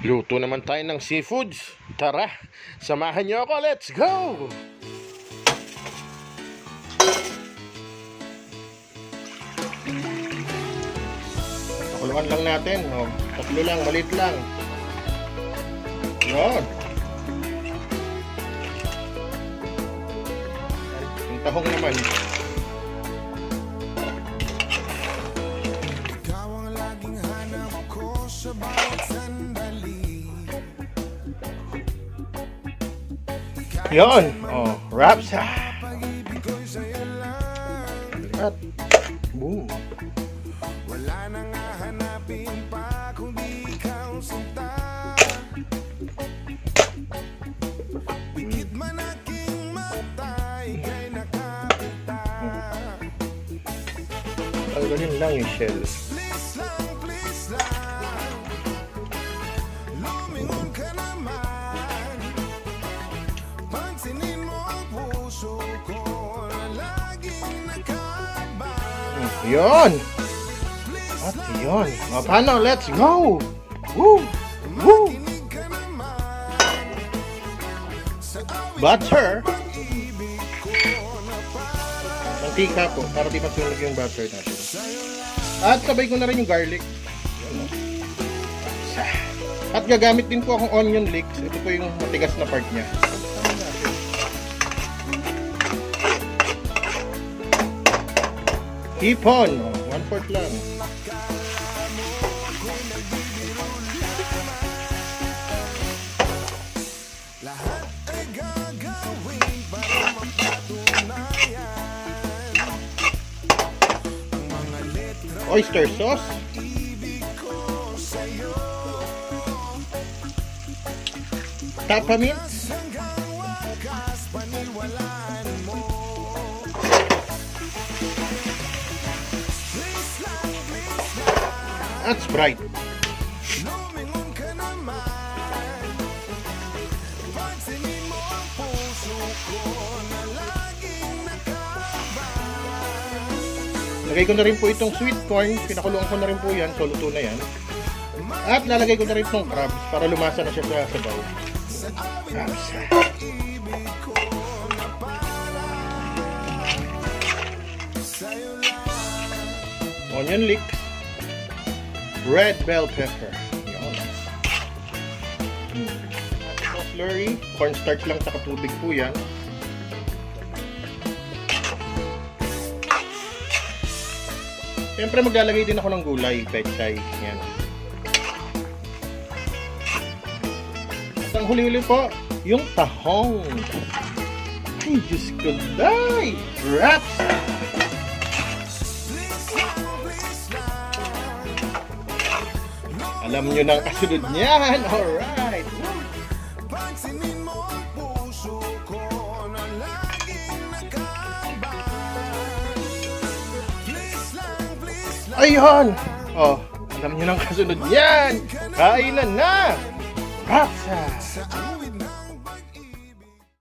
Luto naman tayo ng seafoods. Tara, samahan niyo ako. Let's go! Pakuluan lang natin. Oh, tatlo lang, malit lang. Yun. Yung tahong naman. Ikaw ang laging hanap ko sa bawat Yun. Oh, wraps. At, boom. Wala nang hahanapin pa kundi ikaw sinta Pikit man aking mata, ika'y nakapita Tanggalin lang yung shell. Yun. At yun. O, paano? Let's go! Woo! Woo! Butter. Mantika po, para di masunog yung butter natin. At sabay ko na rin yung garlic. At gagamit din po akong onion leeks. Ito po yung matigas na part niya. Hipon. O, one fourth lang. Lahat ay gagawin para laging nakabang Lagay ko na rin po itong sweet corn. Pinakuluan ko na rin po yan. So, luto na yan. At lalagay ko na rin itong crabs para lumasa na siya sa sabaw. Crabs. Onion leeks. Red bell pepper. Yun. Slurry. Cornstarch lang sa tubig po yan. Siyempre maglalagay din ako ng gulay, pechay. Yan. At ang huli-huli po, yung tahong. Ay, Diyos ko, day! Wraps! Alam nyo ng kasunod niyan. Alright. Pansinin mo ang puso ko na laging nakabang Please lang, please lang Ayun. Oh, alam nyo ng kasunod niyan. Kainan na. Rapsa.